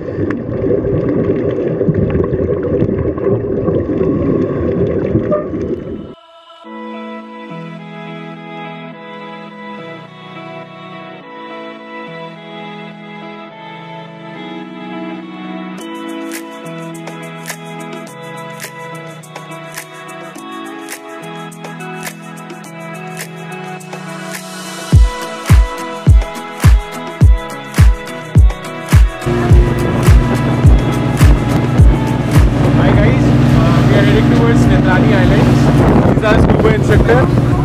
Thank you. guys, we were in Japan